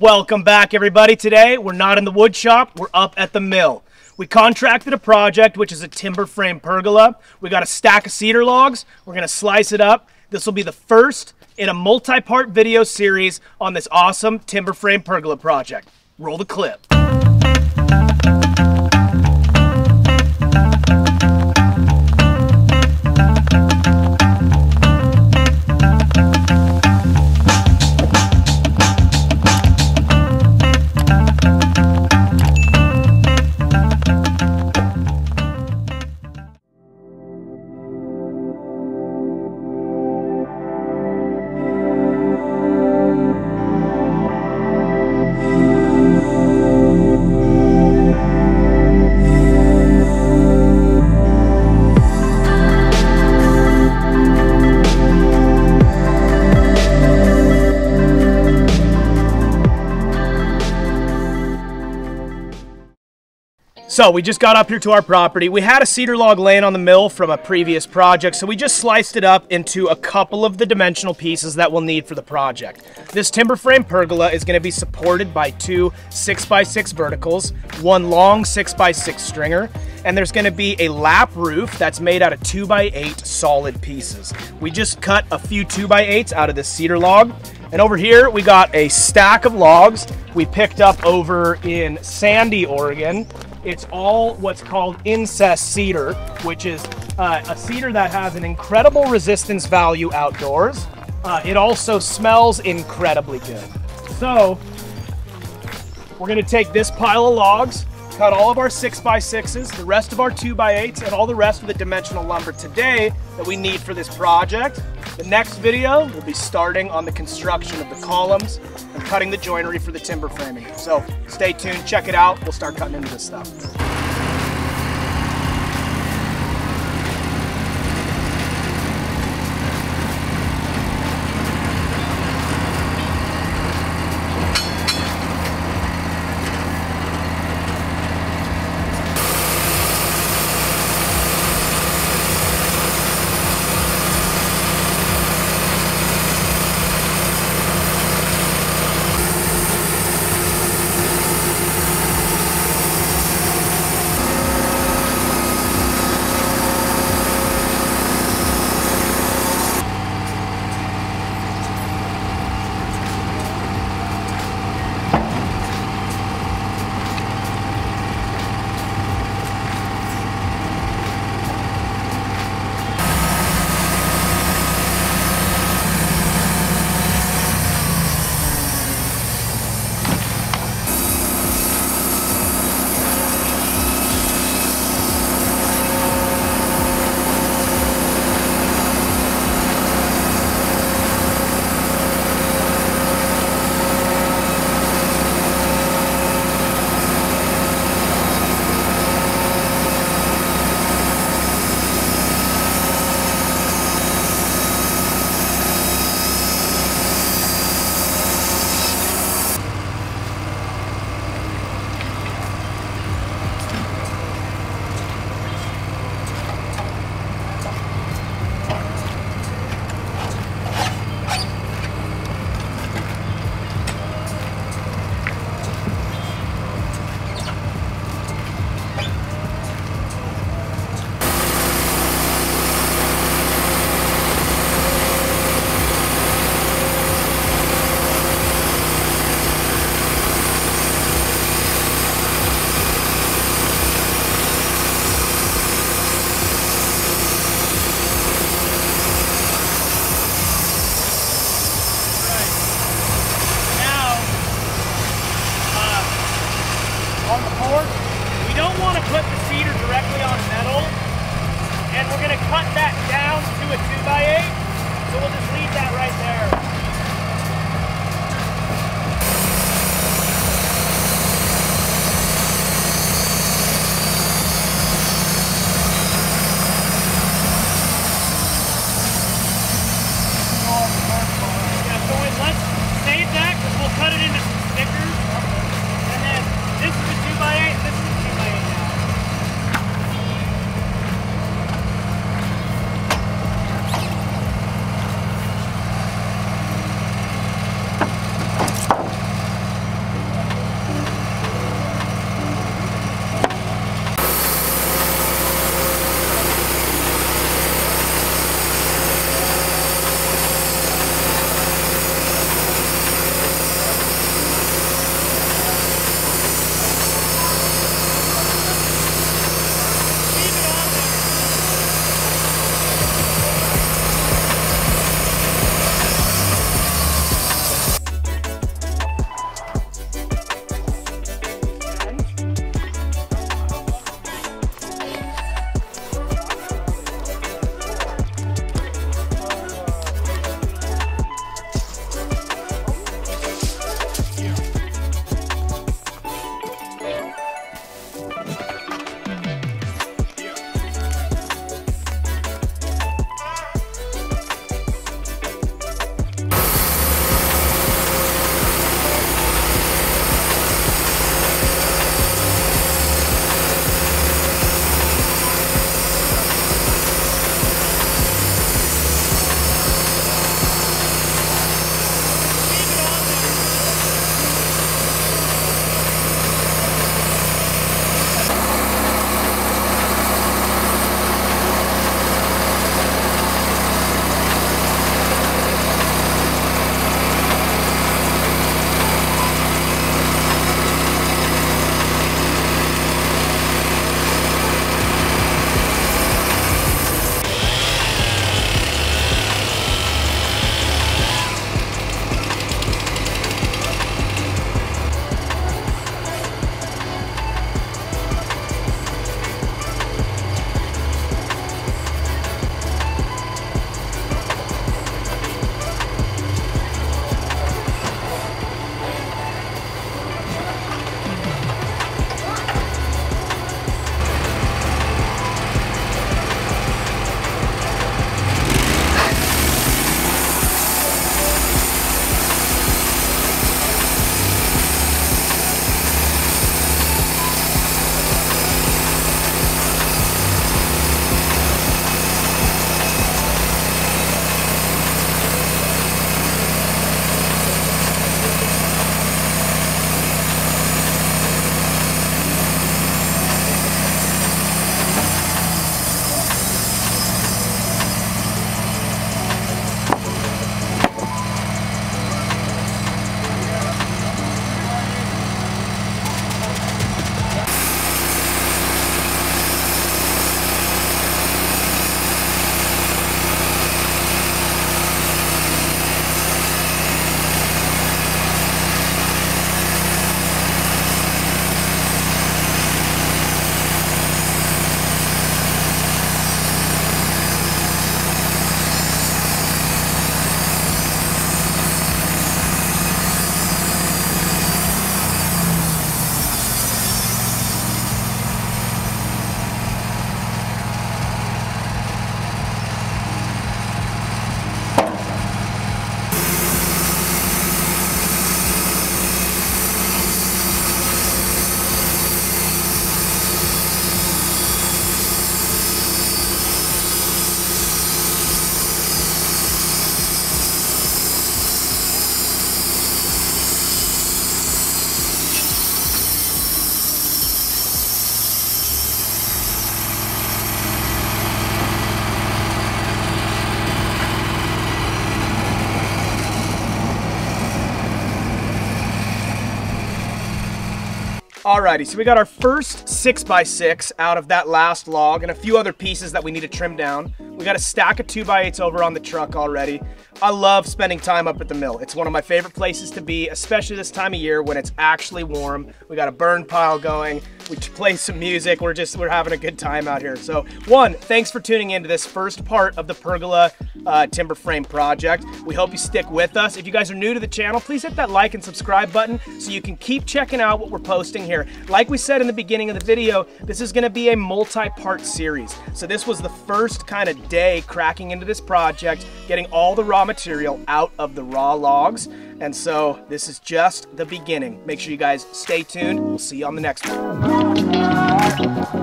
Welcome back, everybody. Today, we're not in the wood shop, we're up at the mill. We contracted a project, which is a timber frame pergola. We got a stack of cedar logs. We're gonna slice it up. This will be the first in a multi-part video series on this awesome timber frame pergola project. Roll the clip. So we just got up here to our property. We had a cedar log laying on the mill from a previous project, so we just sliced it up into a couple of the dimensional pieces that we'll need for the project. This timber frame pergola is going to be supported by two 6x6 verticals, one long 6x6 stringer, and there's going to be a lap roof that's made out of 2x8 solid pieces. We just cut a few 2x8s out of this cedar log, and over here we got a stack of logs we picked up over in Sandy, Oregon. It's all what's called incense cedar, which is uh, a cedar that has an incredible resistance value outdoors. Uh, it also smells incredibly good. So we're gonna take this pile of logs, cut all of our six by sixes, the rest of our two by eights, and all the rest of the dimensional lumber today that we need for this project. The next video will be starting on the construction of the columns and cutting the joinery for the timber framing. So stay tuned, check it out. We'll start cutting into this stuff. Alrighty, so we got our first 6x6 out of that last log and a few other pieces that we need to trim down. We got a stack of 2x8s over on the truck already. I love spending time up at the mill. It's one of my favorite places to be, especially this time of year when it's actually warm. We got a burn pile going. We play some music. We're just, we're having a good time out here. So one, thanks for tuning into this first part of the Pergola uh, timber frame project. We hope you stick with us. If you guys are new to the channel, please hit that like and subscribe button so you can keep checking out what we're posting here. Like we said in the beginning of the video, this is gonna be a multi-part series. So this was the first kind of day cracking into this project, getting all the raw material out of the raw logs. And so this is just the beginning. Make sure you guys stay tuned. We'll see you on the next one.